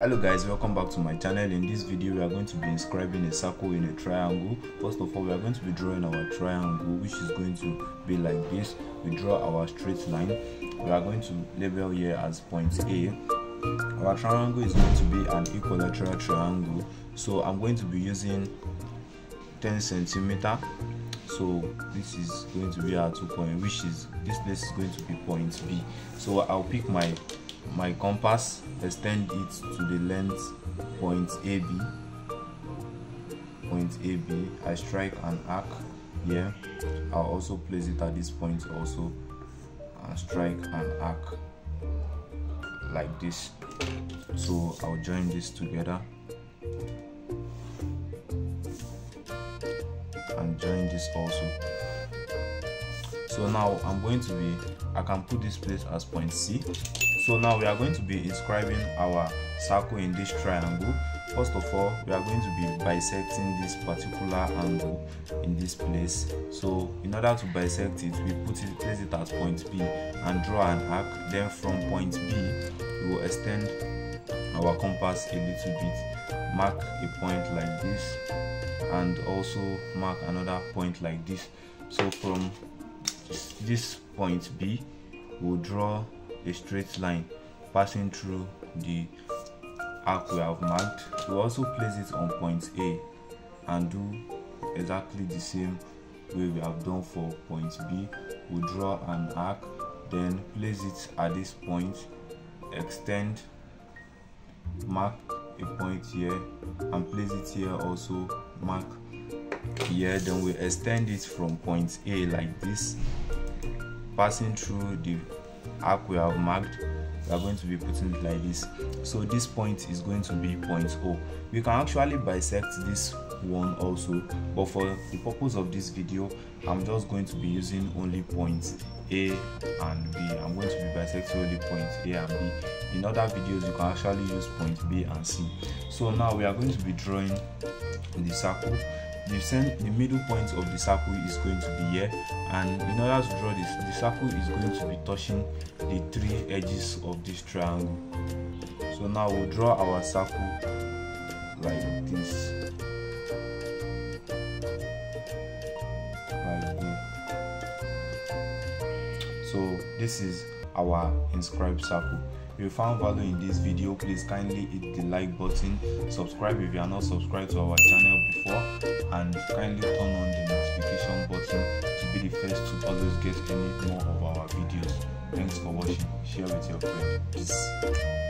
hello guys welcome back to my channel. In this video we are going to be inscribing a circle in a triangle. First of all we are going to be drawing our triangle which is going to be like this. We draw our straight line. We are going to label here as point a. Our triangle is going to be an equilateral triangle. So i'm going to be using 10 centimeter. So this is going to be our two point which is this place is going to be point b. So i'll pick my my compass extend it to the length point AB point AB I strike an arc here. I'll also place it at this point also and strike an arc like this. So I'll join this together and join this also. So now I'm going to be I can put this place as point C so now we are going to be inscribing our circle in this triangle. First of all we are going to be bisecting this particular angle in this place. So in order to bisect it we put it place it at point b and draw an arc. Then from point b we will extend our compass a little bit. Mark a point like this and also mark another point like this. So from this point b we'll draw a straight line passing through the arc we have marked we also place it on point a and do exactly the same way we have done for point b. We draw an arc then place it at this point extend mark a point here and place it here also mark here. Then we extend it from point a like this passing through the arc we have marked we are going to be putting it like this. So this point is going to be point o. We can actually bisect this one also but for the purpose of this video i'm just going to be using only points a and b. I'm going to be bisecting only points a and b. In other videos you can actually use point b and c. So now we are going to be drawing the circle the, middle point of the circle is going to be here and in order to draw this the circle is going to be touching the three edges of this triangle. So now we'll draw our circle like this. So this is our inscribed circle if you found value in this video please kindly hit the like button subscribe if you are not subscribed to our channel before and kindly turn on the notification button to be the first to always get any more of our videos. Thanks for watching. Share with your friends